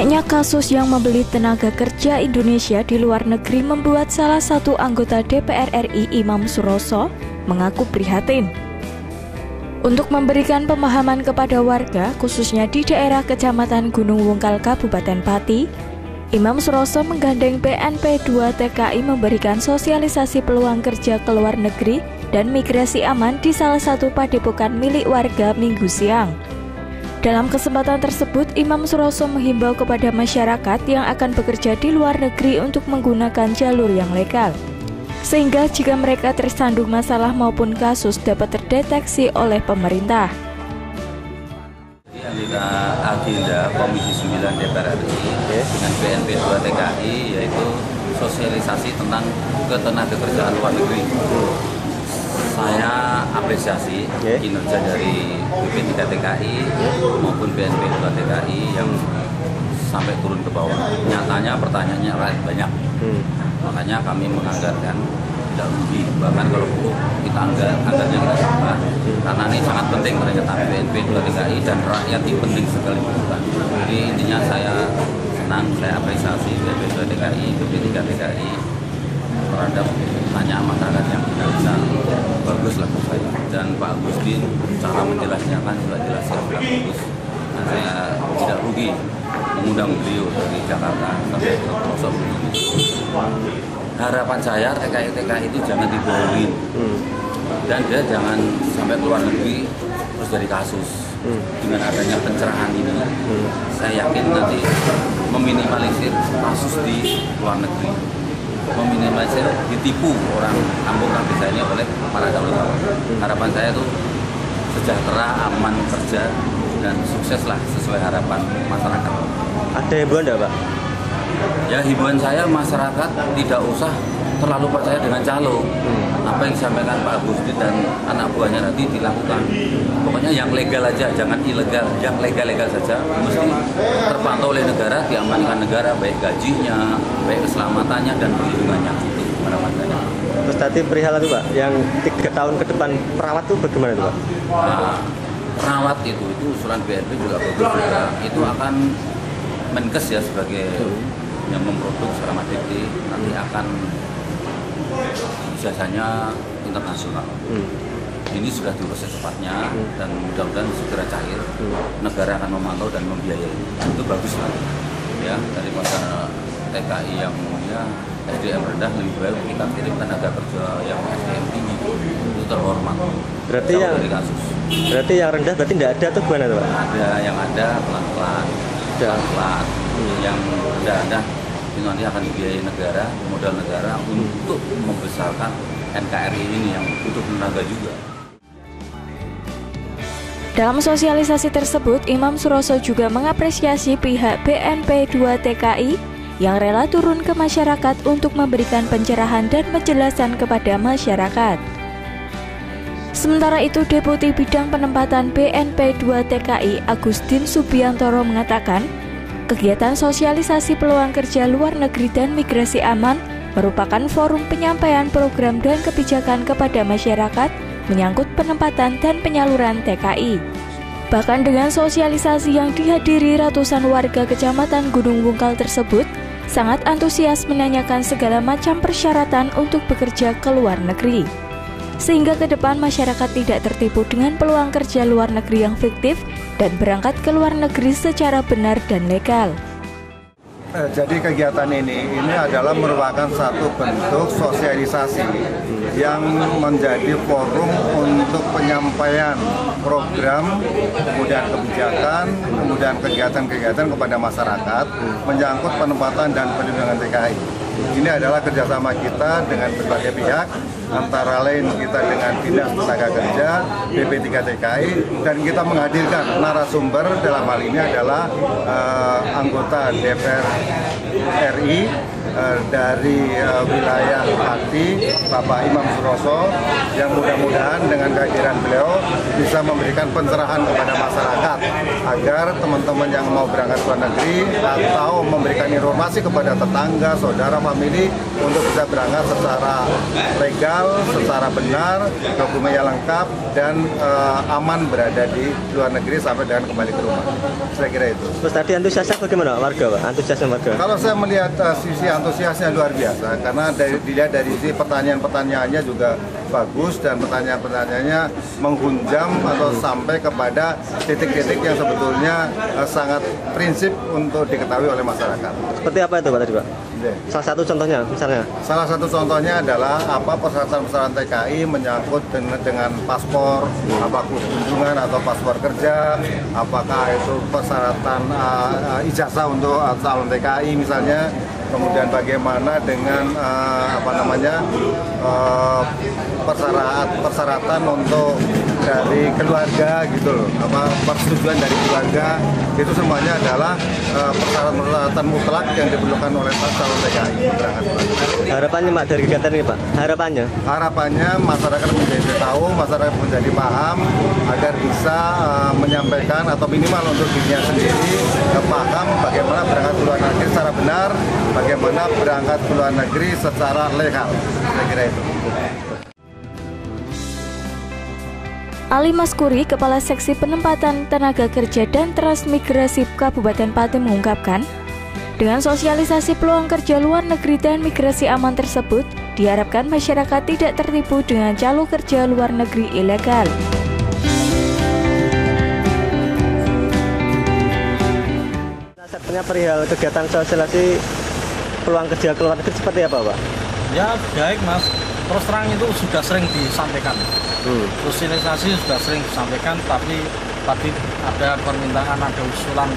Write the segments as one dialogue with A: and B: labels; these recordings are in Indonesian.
A: Banyaknya kasus yang membeli tenaga kerja Indonesia di luar negeri membuat salah satu anggota DPR RI Imam Suroso mengaku prihatin. Untuk memberikan pemahaman kepada warga, khususnya di daerah Kecamatan Gunung Wungkal Kabupaten Pati, Imam Suroso menggandeng BNP 2 TKI memberikan sosialisasi peluang kerja ke luar negeri dan migrasi aman di salah satu padepokan milik warga minggu siang. Dalam kesempatan tersebut, Imam Suroso menghimbau kepada masyarakat yang akan bekerja di luar negeri untuk menggunakan jalur yang legal. Sehingga jika mereka tersandung masalah maupun kasus dapat terdeteksi oleh pemerintah.
B: Agenda, agenda Komisi 9 DPR RI dengan BNP 2 TKI yaitu sosialisasi tentang ketenagakerjaan luar negeri saya apresiasi yeah. kinerja dari BP3 TKI maupun BNP 2 TKI yang sampai turun ke bawah. Nyatanya pertanyaannya banyak. Hmm. Makanya kami menganggarkan tidak rugi. Bahkan kalau perlu kita anggar, anggarnya kita tambah. Hmm. Karena ini sangat penting ternyata BNP 2 TKI dan rakyat ini penting sekali. Jadi intinya saya senang, saya apresiasi BNP 2 TKI, BP3 TKI terhadap tanya masyarakat yang tidak bisa bagus lah saya dan Pak Agustin cara menjelasnya kan juga jelas yang bagus dan saya tidak rugi mengundang beliau dari Jakarta sampai ke pelosok harapan saya TKI-TKI itu jangan dibohongin hmm. dan dia jangan sampai keluar negeri terus dari kasus hmm. dengan adanya pencerahan ini hmm. saya yakin nanti meminimalisir kasus di luar negeri meminimalisir ditipu orang kampung orang desa ini oleh para calon harapan saya itu sejahtera aman kerja dan sukses lah sesuai harapan masyarakat.
C: Ada hiburan tidak pak?
B: Ya hiburan saya masyarakat tidak usah terlalu percaya dengan calo. Hmm. apa yang disampaikan Pak Gusti dan anak buahnya nanti dilakukan. Pokoknya yang legal aja jangan ilegal. Yang legal-legal saja mesti terpantau oleh negara diamankan negara baik gajinya baik keselamatannya dan perlindungannya. Itu harapan saya
C: terus tadi perihal itu Pak yang tiga tahun ke depan perawat itu bagaimana itu Pak?
B: Nah, perawat itu itu usulan BNP juga bagus juga. Itu akan menkes ya sebagai yang memproduksi selama nanti akan jasanya internasional. Hmm. Ini sudah diurus secepatnya hmm. dan mudah-mudahan segera cair. Hmm. Negara akan memantau dan membiayai. Itu bagus lah. Ya daripada TKI yang ya SDM rendah lebih baik kita kirim tenaga kerja yang SDM tinggi itu terhormat.
C: Berarti yang kasus. Berarti yang rendah berarti tidak ada tuh gimana tuh Pak?
B: Ada yang ada pelan-pelan, pelan-pelan. Hmm. Yang rendah-rendah itu nanti akan dibiayai negara, modal negara untuk membesarkan NKRI ini yang butuh tenaga juga.
A: Dalam sosialisasi tersebut, Imam Suroso juga mengapresiasi pihak BNP 2 TKI yang rela turun ke masyarakat untuk memberikan pencerahan dan penjelasan kepada masyarakat. Sementara itu, Deputi Bidang Penempatan BNP 2 TKI Agustin Subiantoro mengatakan, Kegiatan sosialisasi peluang kerja luar negeri dan migrasi aman merupakan forum penyampaian program dan kebijakan kepada masyarakat menyangkut penempatan dan penyaluran TKI. Bahkan dengan sosialisasi yang dihadiri ratusan warga Kecamatan Gunung Wungkal tersebut, sangat antusias menanyakan segala macam persyaratan untuk bekerja ke luar negeri sehingga ke depan masyarakat tidak tertipu dengan peluang kerja luar negeri yang fiktif dan berangkat ke luar negeri secara benar dan legal.
D: Eh, jadi kegiatan ini ini adalah merupakan satu bentuk sosialisasi yang menjadi forum untuk penyampaian program, kemudian kebijakan, kemudian kegiatan-kegiatan kepada masyarakat menyangkut penempatan dan perlindungan TKI. Ini adalah kerjasama kita dengan berbagai pihak, antara lain kita dengan Dinas Tenaga Kerja, BP3 TKI, dan kita menghadirkan narasumber dalam hal ini adalah uh, anggota DPR RI dari uh, wilayah Pati, Bapak Imam Suroso, yang mudah-mudahan dengan kehadiran beliau bisa memberikan pencerahan kepada masyarakat agar teman-teman yang mau berangkat ke luar negeri atau memberikan informasi kepada tetangga, saudara, famili untuk bisa berangkat secara legal, secara benar, dokumennya lengkap dan uh, aman berada di luar negeri sampai dengan kembali ke rumah. Saya kira itu.
C: Terus tadi antusiasnya bagaimana warga Pak? Antusiasnya warga?
D: Kalau saya melihat uh, sisi antusiasnya luar biasa karena dari dilihat dari sisi pertanyaan-pertanyaannya juga bagus dan pertanyaan-pertanyaannya menghunjam atau sampai kepada titik-titik yang sebetulnya uh, sangat prinsip untuk diketahui oleh masyarakat.
C: Seperti apa itu Pak tadi Pak? Salah satu contohnya misalnya?
D: Salah satu contohnya adalah apa persyaratan-persyaratan TKI menyangkut dengan, dengan paspor, hmm. apa kunjungan atau paspor kerja, apakah itu persyaratan uh, uh, ijazah untuk uh, calon TKI misalnya, kemudian bagaimana dengan uh, apa namanya uh, persyarat persyaratan untuk dari keluarga gitu loh. Apa persetujuan dari keluarga itu semuanya adalah uh, persyaratan-persyaratan mutlak yang diperlukan oleh calon TKI berangkat
C: harapannya Pak dari kegiatan ini Pak? Harapannya?
D: Harapannya masyarakat menjadi tahu masyarakat menjadi paham agar bisa uh, menyampaikan atau minimal untuk dirinya sendiri uh, paham bagaimana berangkat ke luar negeri secara benar bagaimana berangkat ke luar negeri secara legal. Saya kira itu
A: Ali Maskuri, Kepala Seksi Penempatan Tenaga Kerja dan Transmigrasi Kabupaten Pati mengungkapkan, dengan sosialisasi peluang kerja luar negeri dan migrasi aman tersebut, diharapkan masyarakat tidak tertipu dengan calon kerja luar negeri ilegal.
C: Satunya perihal kegiatan sosialisasi peluang kerja keluar negeri seperti apa Pak?
E: Ya baik Mas, terus terang itu sudah sering disampaikan hmm. sosialisasi sudah sering disampaikan tapi tadi ada permintaan ada usulan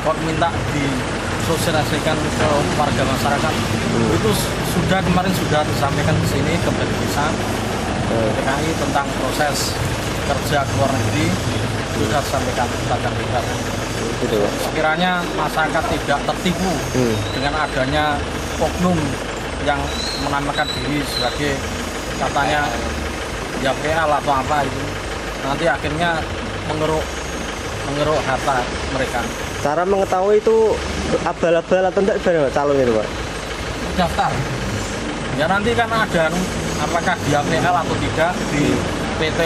E: kok minta disosialisasikan ke warga masyarakat hmm. itu sudah kemarin sudah disampaikan ke sini ke desa hmm. Tentang proses kerja ke luar negeri sudah disampaikan kepada kita gitu. sekiranya masyarakat tidak tertipu hmm. dengan adanya oknum yang menamakan diri sebagai katanya ya PL atau apa itu nanti akhirnya mengeruk mengeruk harta mereka
C: cara mengetahui itu abal-abal atau tidak sebenarnya calon itu pak
E: daftar ya nanti kan ada apakah dia PL atau tidak di PT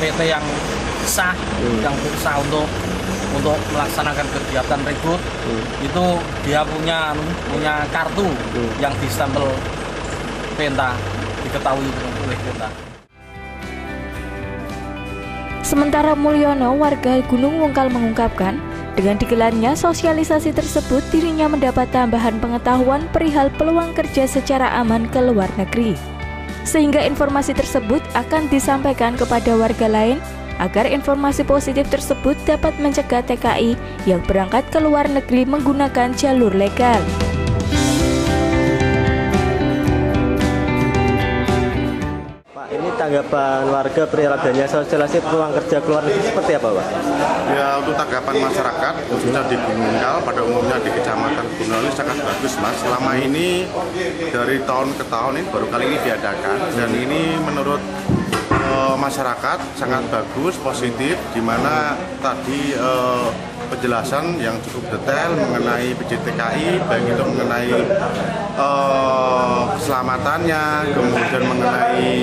E: PT yang sah hmm. yang sah untuk untuk melaksanakan kegiatan rekrut hmm. itu dia punya punya kartu hmm. yang distempel penta diketahui oleh penta.
A: Sementara Mulyono, warga Gunung Wungkal mengungkapkan, dengan digelarnya sosialisasi tersebut, dirinya mendapat tambahan pengetahuan perihal peluang kerja secara aman ke luar negeri. Sehingga informasi tersebut akan disampaikan kepada warga lain agar informasi positif tersebut dapat mencegah TKI yang berangkat ke luar negeri menggunakan jalur legal.
C: Tanggapan warga perihal adanya sosialisasi peluang kerja keluar negeri seperti apa Pak?
F: Ya untuk tanggapan masyarakat khususnya di Gunung Kal pada umumnya di Kecamatan ini sangat bagus Mas. Selama ini dari tahun ke tahun ini baru kali ini diadakan dan ini menurut uh, masyarakat sangat bagus, positif di mana tadi uh, penjelasan yang cukup detail mengenai PJTKI, baik itu mengenai uh, keselamatannya, kemudian mengenai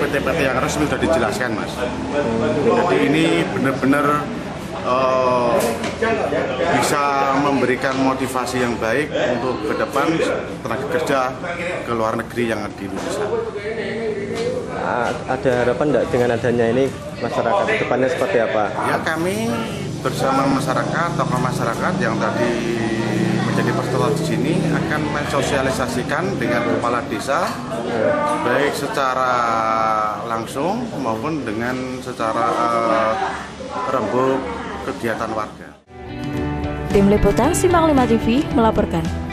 F: PT-PT uh, yang resmi sudah dijelaskan, Mas. Jadi ini benar-benar uh, bisa memberikan motivasi yang baik untuk ke depan tenaga kerja ke luar negeri yang di Indonesia.
C: Ada harapan enggak dengan adanya ini masyarakat depannya seperti apa?
F: Ya kami bersama masyarakat, tokoh masyarakat yang tadi menjadi peserta di sini akan mensosialisasikan dengan kepala desa baik secara langsung maupun dengan secara uh, rembuk kegiatan warga.
A: Tim Liputan Simak 5 TV melaporkan.